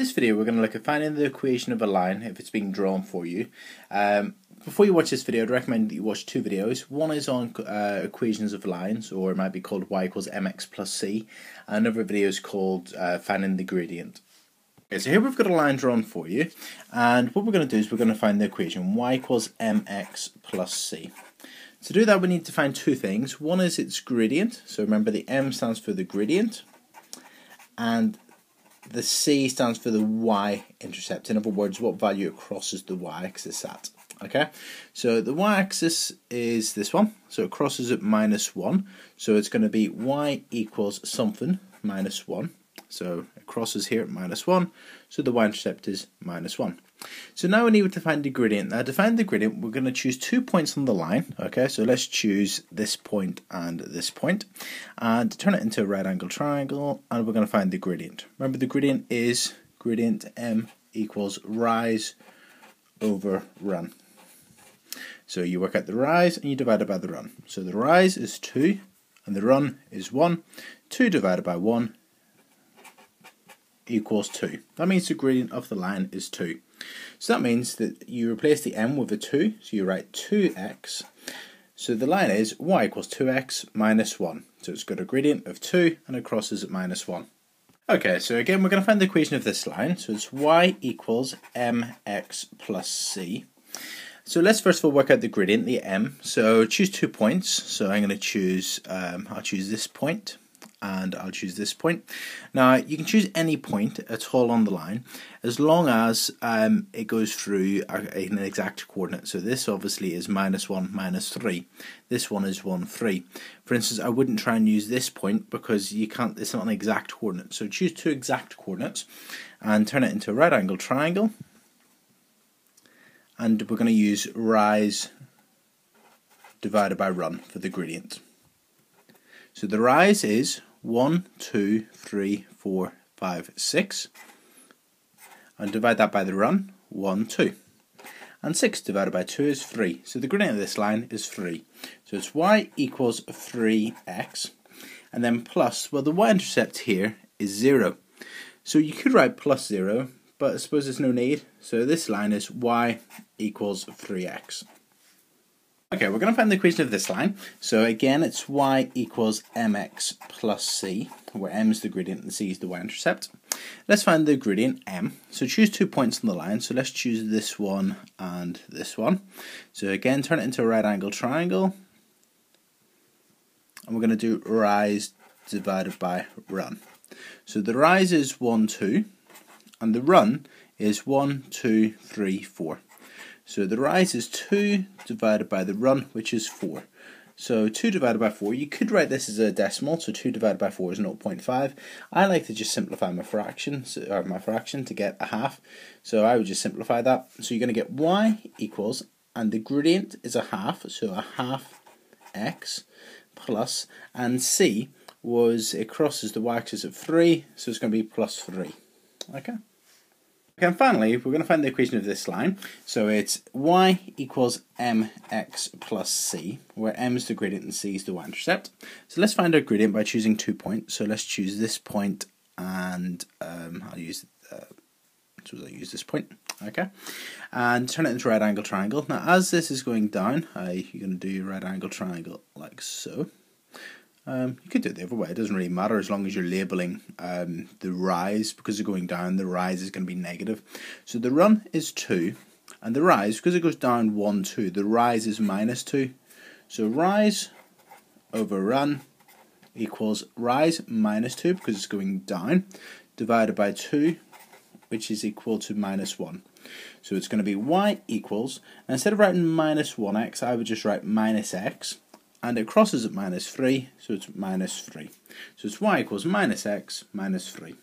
In this video we're going to look at finding the equation of a line if it's being drawn for you. Um, before you watch this video I'd recommend that you watch two videos. One is on uh, equations of lines or it might be called y equals mx plus c. Another video is called uh, finding the gradient. Okay, so here we've got a line drawn for you and what we're going to do is we're going to find the equation y equals mx plus c. To do that we need to find two things. One is its gradient, so remember the m stands for the gradient and the C stands for the y-intercept. In other words, what value it crosses the y-axis at. Okay, so the y-axis is this one, so it crosses at minus 1, so it's going to be y equals something minus 1, so it crosses here at minus 1, so the y-intercept is minus 1. So now we need to find the gradient. Now to find the gradient, we're going to choose two points on the line. Okay, so let's choose this point and this point, and turn it into a right angle triangle, and we're going to find the gradient. Remember, the gradient is gradient m equals rise over run. So you work out the rise and you divide it by the run. So the rise is 2 and the run is 1. 2 divided by 1 equals 2. That means the gradient of the line is 2. So that means that you replace the m with a 2, so you write 2x. So the line is y equals 2x minus 1. So it's got a gradient of 2 and it crosses at minus 1. Okay, so again we're going to find the equation of this line. So it's y equals mx plus c. So let's first of all work out the gradient, the m. So choose two points. So I'm going to choose, um, I'll choose this point and I'll choose this point. Now you can choose any point at all on the line as long as um, it goes through an exact coordinate. So this obviously is minus 1, minus 3. This one is 1, 3. For instance, I wouldn't try and use this point because you can't. it's not an exact coordinate. So choose two exact coordinates and turn it into a right angle triangle. And we're going to use rise divided by run for the gradient. So the rise is 1, 2, 3, 4, 5, 6. And divide that by the run, 1, 2. And 6 divided by 2 is 3. So the gradient of this line is 3. So it's y equals 3x. And then plus, well the y-intercept here is 0. So you could write plus 0, but I suppose there's no need. So this line is y equals 3x. Okay, we're going to find the equation of this line. So again, it's y equals mx plus c, where m is the gradient and c is the y-intercept. Let's find the gradient m. So choose two points on the line. So let's choose this one and this one. So again, turn it into a right angle triangle. And we're going to do rise divided by run. So the rise is 1, 2, and the run is 1, 2, 3, 4. So the rise is 2 divided by the run, which is 4. So 2 divided by 4, you could write this as a decimal, so 2 divided by 4 is 0.5. I like to just simplify my fraction, or my fraction to get a half. So I would just simplify that. So you're going to get y equals, and the gradient is a half, so a half x plus, and c was, it crosses the y-axis at 3, so it's going to be plus 3. Okay. Okay, and finally, we're going to find the equation of this line. So it's y equals mx plus c, where m is the gradient and c is the y-intercept. So let's find our gradient by choosing two points. So let's choose this point, and um, I'll use uh, so I'll use this point. Okay, and turn it into right angle triangle. Now, as this is going down, uh, you're going to do your right angle triangle like so. Um, you could do it the other way, it doesn't really matter as long as you're labeling um, the rise because you're going down, the rise is going to be negative. So the run is 2, and the rise, because it goes down 1, 2, the rise is minus 2. So rise over run equals rise minus 2 because it's going down, divided by 2, which is equal to minus 1. So it's going to be y equals, instead of writing minus 1x, I would just write minus x and it crosses at minus 3, so it's minus 3. So it's y equals minus x minus 3.